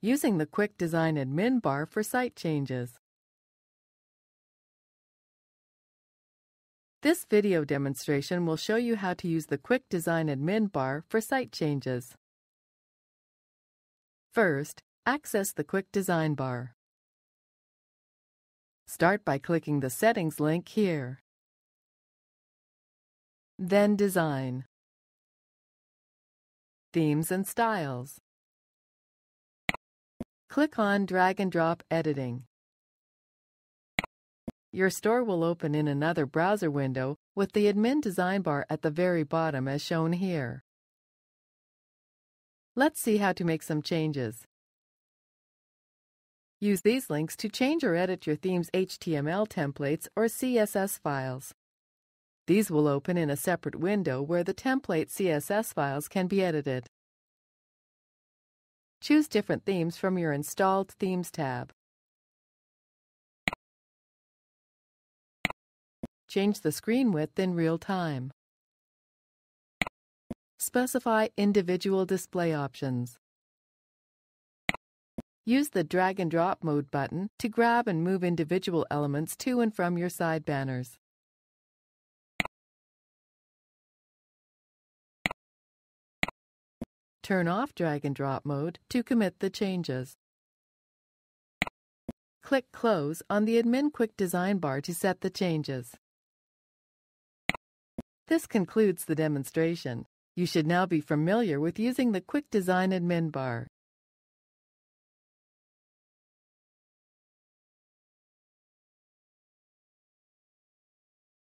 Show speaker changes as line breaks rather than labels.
using the Quick Design Admin bar for site changes. This video demonstration will show you how to use the Quick Design Admin bar for site changes. First, access the Quick Design bar. Start by clicking the Settings link here. Then Design. Themes and Styles. Click on Drag and Drop Editing. Your store will open in another browser window with the Admin Design bar at the very bottom as shown here. Let's see how to make some changes. Use these links to change or edit your theme's HTML templates or CSS files. These will open in a separate window where the template CSS files can be edited. Choose different themes from your Installed Themes tab. Change the screen width in real time. Specify individual display options. Use the drag and drop mode button to grab and move individual elements to and from your side banners. Turn off drag and drop mode to commit the changes. Click Close on the Admin Quick Design bar to set the changes. This concludes the demonstration. You should now be familiar with using the Quick Design Admin bar.